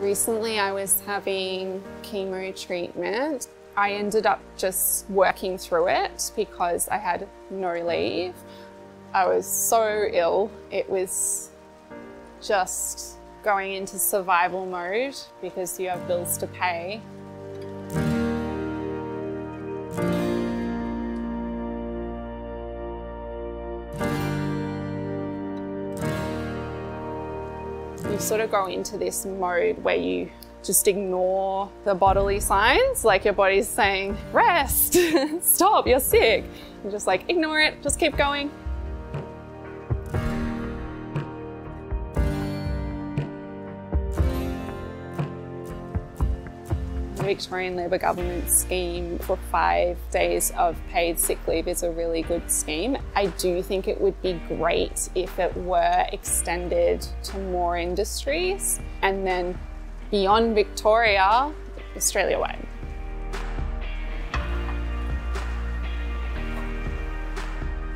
Recently I was having chemo treatment. I ended up just working through it because I had no leave. I was so ill. It was just going into survival mode because you have bills to pay. Sort of go into this mode where you just ignore the bodily signs, like your body's saying, rest, stop, you're sick. You just like ignore it, just keep going. Victorian Labor Government scheme for five days of paid sick leave is a really good scheme. I do think it would be great if it were extended to more industries and then beyond Victoria, Australia-wide.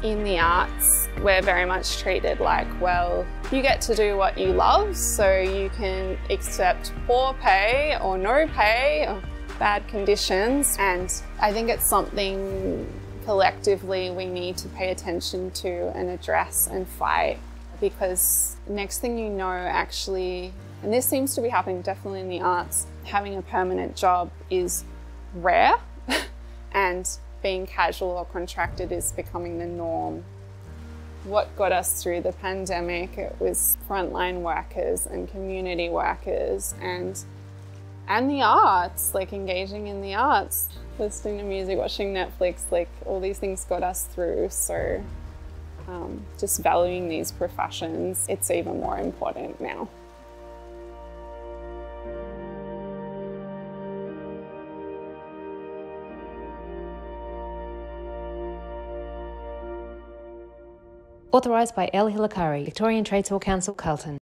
In the arts, we're very much treated like, well, you get to do what you love, so you can accept poor pay or no pay or bad conditions. And I think it's something collectively we need to pay attention to and address and fight because next thing you know, actually, and this seems to be happening definitely in the arts, having a permanent job is rare and being casual or contracted is becoming the norm. What got us through the pandemic, it was frontline workers and community workers and and the arts, like engaging in the arts, listening to music, watching Netflix, like all these things got us through. So um, just valuing these professions, it's even more important now. Authorised by El Hilakari, Victorian Trades Hall Council, Carlton.